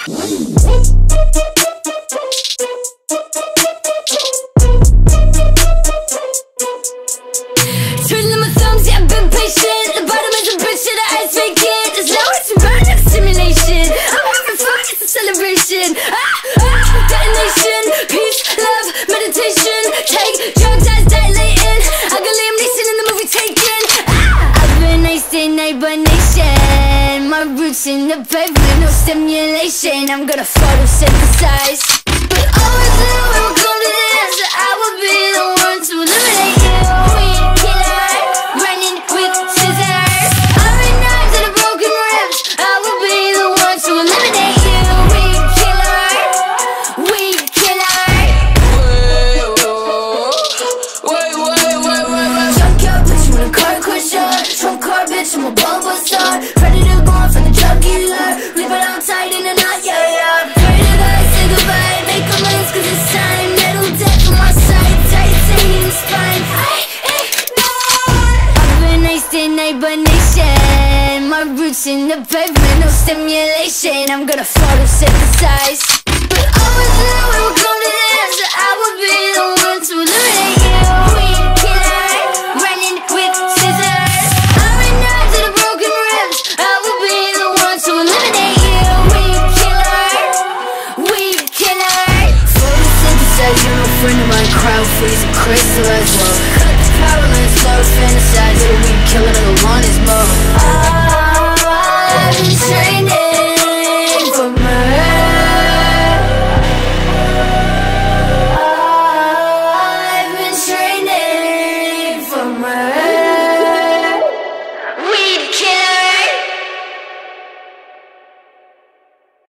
Twiddling my thumbs, yeah, I've been patient. The bottom a bitch, the ice I'm having fun, it's a celebration. Ah, ah, detonation, peace. Roots in the pavement, no stimulation. I'm gonna photosynthesize. But always knew would come to this. I would be the one to eliminate you. Weed killer, running with scissors. Iron knives and a broken ribs. I will be the one to eliminate you. Weed killer, weed killer. Wait, wait, wait, wait, wait. Junkyard, you in a car cushion. Trunk car, bitch, I'm a bumper star. Ready to go off the it all tight in a knot, yeah, yeah. Pray to God, say goodbye. Make it's time. Metal on my side. Titanium spine. I ignore. I've been iced in hibernation. My roots in the pavement, no stimulation. I'm gonna photosynthesize. crowd freezing crystal as well Cut the power lines, start fantasizing We kill it in the longest mode I'm training for murder I've been training for murder